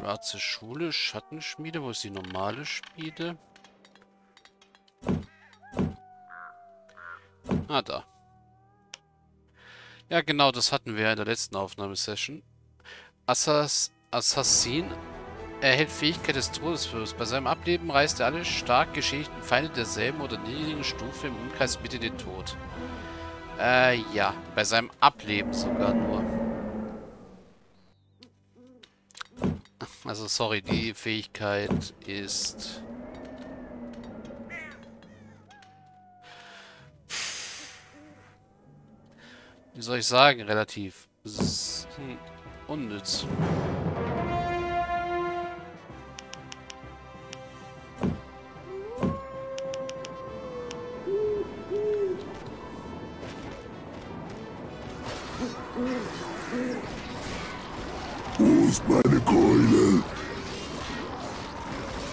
Schwarze Schule, Schattenschmiede. Wo ist die normale Schmiede? Ah, da. Ja, genau, das hatten wir ja in der letzten Aufnahmesession. Assass Assassin erhält Fähigkeit des Todeswürfs. Bei seinem Ableben reißt er alle stark geschädigten Feinde derselben oder niedrigen Stufe im Umkreis mit in den Tod. Äh, ja. Bei seinem Ableben sogar nur. Also, sorry, die Fähigkeit ist... Wie soll ich sagen? Relativ... Hm, unnütz. Ist meine Keule?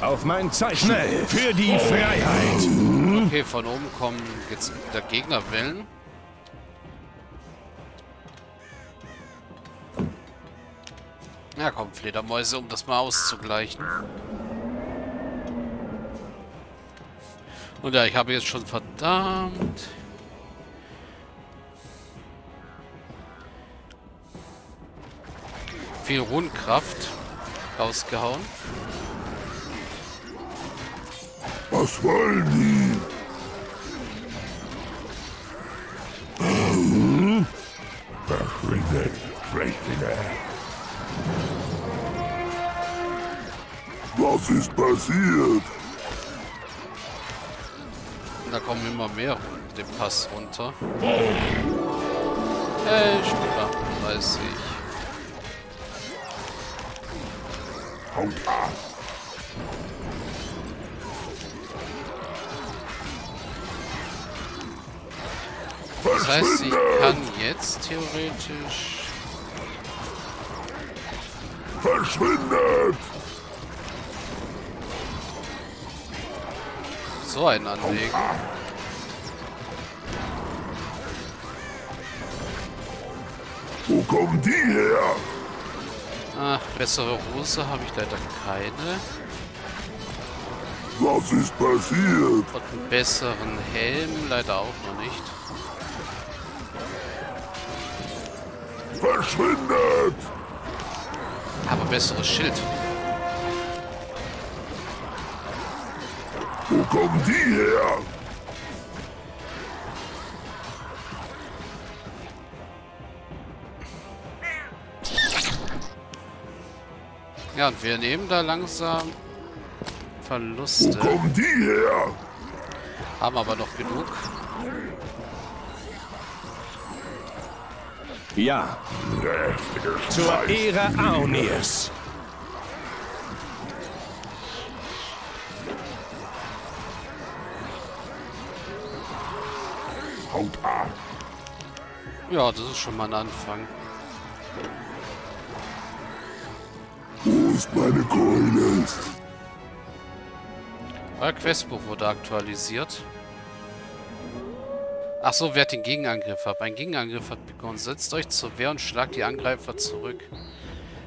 Auf mein Zeichen. Schnell, für die Freiheit. Okay, von oben kommen jetzt wieder Gegnerwellen. Ja, komm, Fledermäuse, um das mal auszugleichen. Und ja, ich habe jetzt schon verdammt viel Rundkraft rausgehauen. Was wollen die? Mhm. Flüchtlinge, Was ist passiert? Da kommen immer mehr den Pass runter. Hey, weiß ich. Haut ab! Das heißt, ich kann jetzt theoretisch... Verschwindet! So einen anlegen. Wo kommen die her? Ach, bessere Hose habe ich leider keine. Was ist passiert? Und einen besseren Helm leider auch noch nicht. Verschwindet! Aber besseres Schild. Wo kommen die her? Ja, und wir nehmen da langsam Wo Verluste. kommen die her? Haben aber noch genug. Ja, zur. Ehre. Haut ab! Ja, das ist schon mal ein Anfang. Ist meine Keule? Euer Questbuch wurde aktualisiert. Achso, wehrt den Gegenangriff ab. Ein Gegenangriff hat begonnen. Setzt euch zur Wehr und schlagt die Angreifer zurück.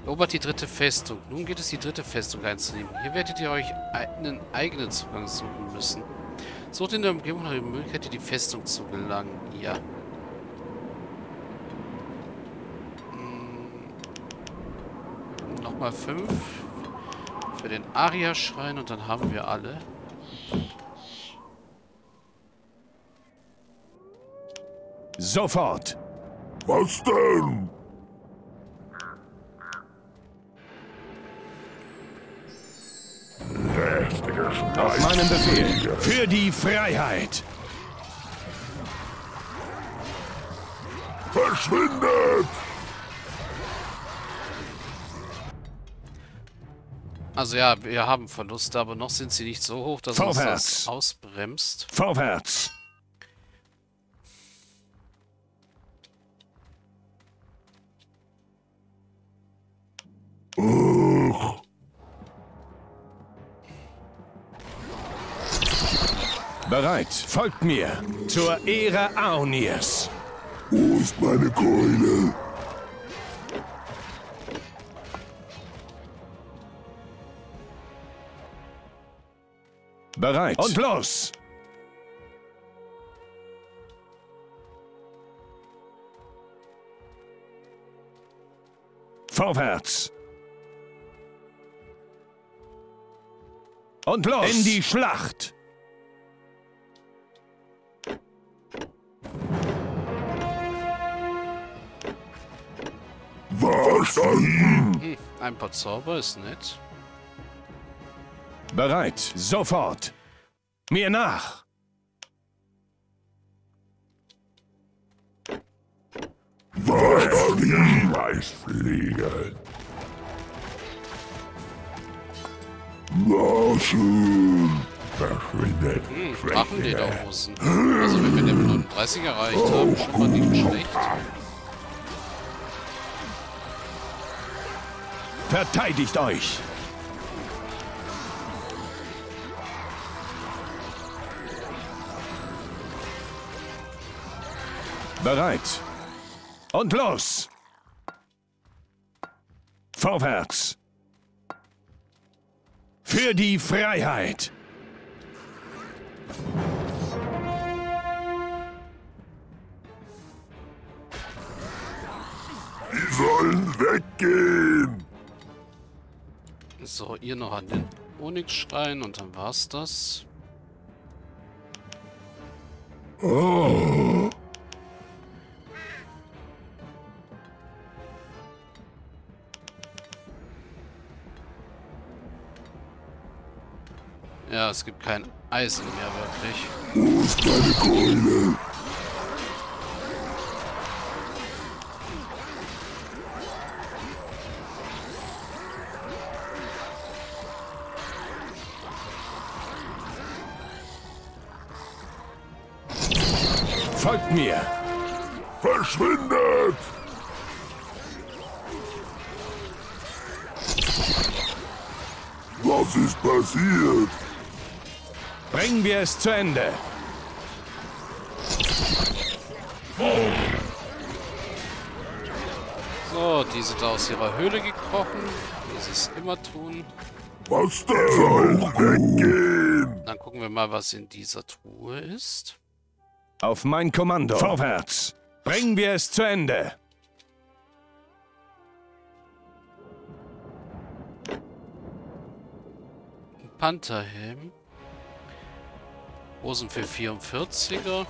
Erobert die dritte Festung. Nun geht es, die dritte Festung einzunehmen. Hier werdet ihr euch einen eigenen Zugang suchen müssen. Sucht in der Umgebung nach der Möglichkeit, in die Festung zu gelangen. Ja. Nochmal fünf. Für den Aria-Schrein und dann haben wir alle. Sofort. Was denn? Auf meinen Befehl. Für die Freiheit. Verschwindet! Also ja, wir haben Verluste, aber noch sind sie nicht so hoch, dass uns Vorwärts. das ausbremst. Vorwärts. Ach, Bereit. Folgt mir. Zur Ehre Aunirs. wo ist meine Keule? Bereit. Und los! Vorwärts! Und los! In die Schlacht! Verstanden. Hm, ein paar Zauber ist nett. Bereit. Sofort. Mir nach. Eisfliegen. Na schön. Verschwindet. Hm, Drachenlederhosen. Also wenn wir Level 39 erreicht haben, schon mal nicht schlecht. Verteidigt euch! Bereit. Und los! Vorwärts! Für die Freiheit! Die sollen weggehen. So, ihr noch an den Onyx-Schrein und dann war's das. Oh. Ja, es gibt kein Eisen mehr wirklich. Wo ist meine Keule? Folgt mir! Verschwindet! Was ist passiert? Bringen wir es zu Ende! So, die sind aus ihrer Höhle gekrochen, wie sie es immer tun. Was denn? Dann gucken wir mal, was in dieser Truhe ist. Auf mein Kommando! Vorwärts! Bringen wir es zu Ende! Ein Pantherhelm. Hosen für 44er.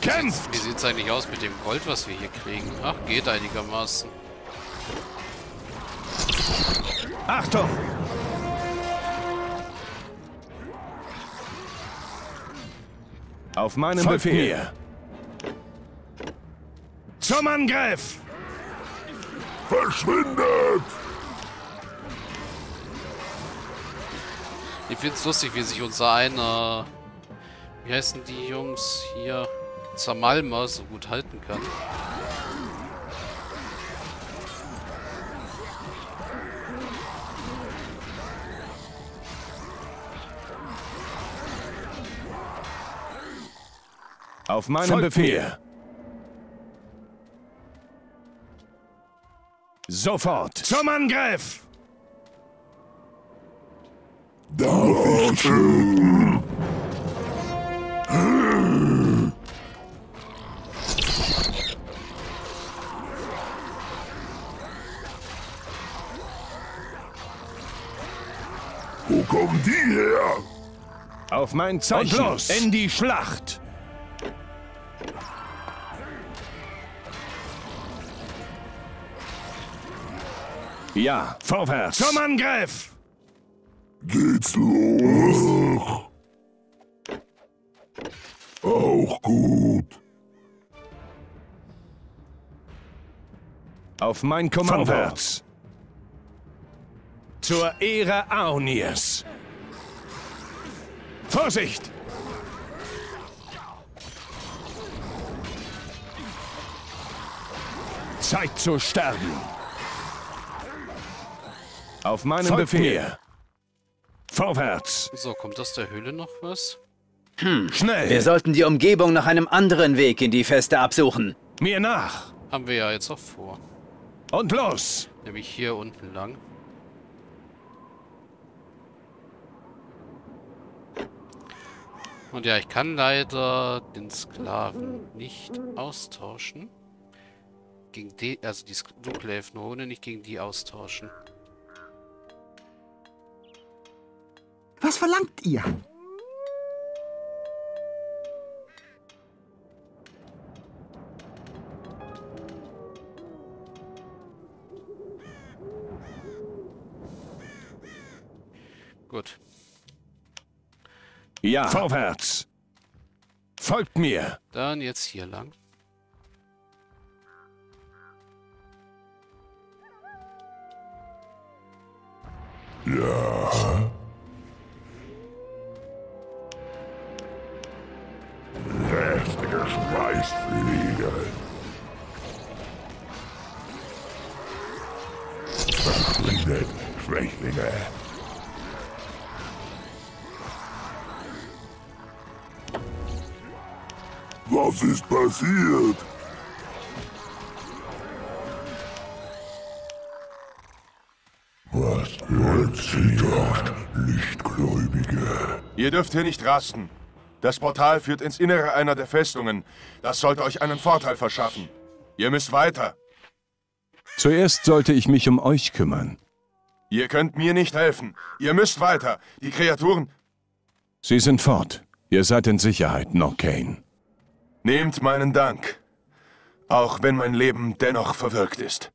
Kämpft! Wie sieht's eigentlich aus mit dem Gold, was wir hier kriegen? Ach, geht einigermaßen. Achtung! Auf meinen Folgt Befehl! mir. Zum Angriff! Verschwindet! Ich find's lustig, wie sich unser einer... Wie heißen die Jungs hier? Zamalma so gut halten kann. Auf meinen Folgt Befehl! mir. Sofort! Zum Angriff! Darf ich töten? Wo kommen die her? Auf mein Zeichen! In die Schlacht! Ja, vorwärts! Zum Angriff! Geht's los? Auch gut. Auf mein Kommando! Vorwärts! Zur Ehre Auniers! Vorsicht! Zeit zu sterben! Auf meinen Folgt Befehl! mir. Vorwärts! So, kommt aus der Höhle noch was? Schnell! Wir sollten die Umgebung nach einem anderen Weg in die Feste absuchen. Mir nach! Haben wir ja jetzt auch vor. Und los! Nämlich hier unten lang. Und ja, ich kann leider den Sklaven nicht austauschen. Gegen die, also die Dunkelelfenhone nicht gegen die austauschen. Was verlangt ihr? Gut. Ja. Vorwärts! Folgt mir! Dann jetzt hier lang. Ja. Schweißfliege. Verschwindet, Schwächlinge. Was ist passiert? Was hört sie dort, Lichtgläubige? Ihr dürft hier nicht rasten. Das Portal führt ins Innere einer der Festungen. Das sollte euch einen Vorteil verschaffen. Ihr müsst weiter. Zuerst sollte ich mich um euch kümmern. Ihr könnt mir nicht helfen. Ihr müsst weiter. Die Kreaturen... Sie sind fort. Ihr seid in Sicherheit, Norcane. Nehmt meinen Dank. Auch wenn mein Leben dennoch verwirkt ist.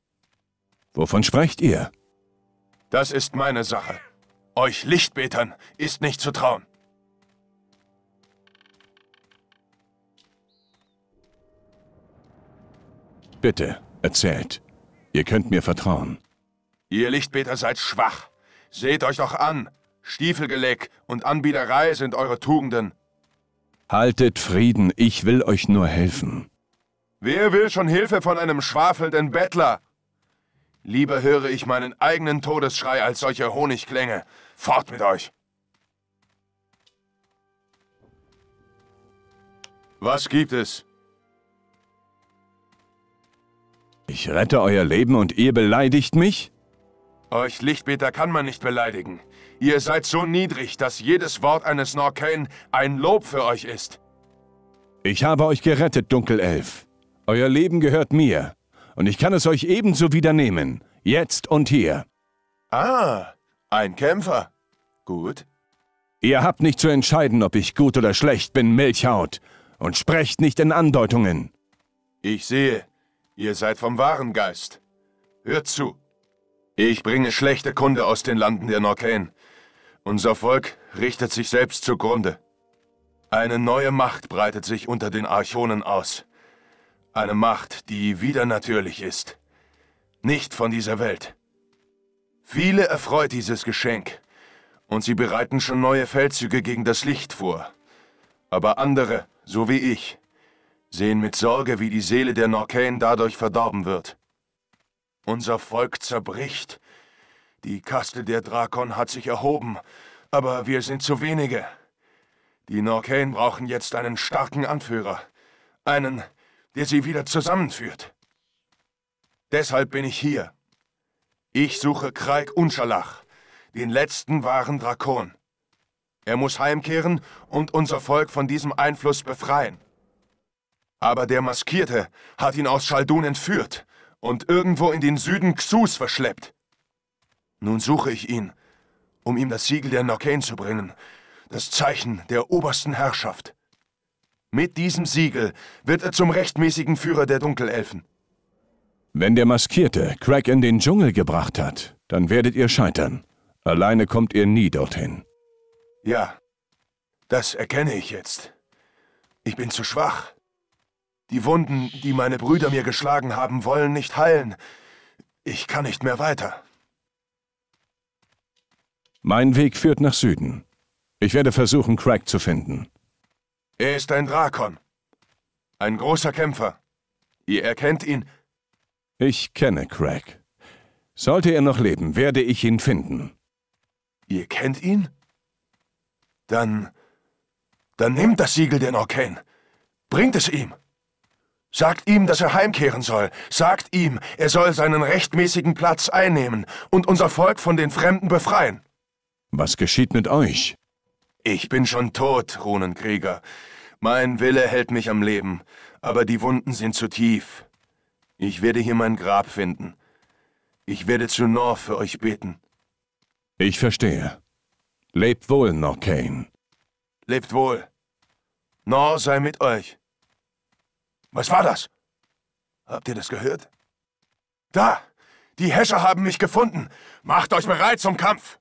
Wovon sprecht ihr? Das ist meine Sache. Euch Lichtbetern ist nicht zu trauen. Bitte, erzählt. Ihr könnt mir vertrauen. Ihr Lichtbeter seid schwach. Seht euch doch an. Stiefelgeleck und Anbiederei sind eure Tugenden. Haltet Frieden, ich will euch nur helfen. Wer will schon Hilfe von einem schwafelnden Bettler? Lieber höre ich meinen eigenen Todesschrei als solche Honigklänge. Fort mit euch! Was gibt es? Ich rette euer Leben und ihr beleidigt mich? Euch Lichtbeter kann man nicht beleidigen. Ihr seid so niedrig, dass jedes Wort eines Norcane ein Lob für euch ist. Ich habe euch gerettet, Dunkelelf. Euer Leben gehört mir. Und ich kann es euch ebenso wieder nehmen. Jetzt und hier. Ah, ein Kämpfer. Gut. Ihr habt nicht zu entscheiden, ob ich gut oder schlecht bin, Milchhaut. Und sprecht nicht in Andeutungen. Ich sehe, ihr seid vom wahren Geist. Hört zu. Ich bringe schlechte Kunde aus den Landen der Norcane. Unser Volk richtet sich selbst zugrunde. Eine neue Macht breitet sich unter den Archonen aus. Eine Macht, die widernatürlich ist. Nicht von dieser Welt. Viele erfreut dieses Geschenk. Und sie bereiten schon neue Feldzüge gegen das Licht vor. Aber andere, so wie ich, sehen mit Sorge, wie die Seele der Norcane dadurch verdorben wird. Unser Volk zerbricht. Die Kaste der Drakon hat sich erhoben, aber wir sind zu wenige. Die Norcane brauchen jetzt einen starken Anführer. Einen, der sie wieder zusammenführt. Deshalb bin ich hier. Ich suche Kraig Unschalach, den letzten wahren Drakon. Er muss heimkehren und unser Volk von diesem Einfluss befreien. Aber der Maskierte hat ihn aus Schaldun entführt und irgendwo in den Süden Xus verschleppt. Nun suche ich ihn, um ihm das Siegel der Norcane zu bringen, das Zeichen der obersten Herrschaft. Mit diesem Siegel wird er zum rechtmäßigen Führer der Dunkelelfen. Wenn der Maskierte Craig in den Dschungel gebracht hat, dann werdet ihr scheitern. Alleine kommt ihr nie dorthin. Ja, das erkenne ich jetzt. Ich bin zu schwach. Die Wunden, die meine Brüder mir geschlagen haben, wollen nicht heilen. Ich kann nicht mehr weiter. Mein Weg führt nach Süden. Ich werde versuchen, Craig zu finden. Er ist ein Drakon. Ein großer Kämpfer. Ihr erkennt ihn. Ich kenne Craig. Sollte er noch leben, werde ich ihn finden. Ihr kennt ihn? Dann. Dann nehmt das Siegel der Norcane. Bringt es ihm. Sagt ihm, dass er heimkehren soll. Sagt ihm, er soll seinen rechtmäßigen Platz einnehmen und unser Volk von den Fremden befreien. Was geschieht mit euch? Ich bin schon tot, Runenkrieger. Mein Wille hält mich am Leben, aber die Wunden sind zu tief. Ich werde hier mein Grab finden. Ich werde zu Nor für euch beten. Ich verstehe. Lebt wohl, Norcane. Lebt wohl. Nor sei mit euch. Was war das? Habt ihr das gehört? Da! Die Häscher haben mich gefunden! Macht euch bereit zum Kampf!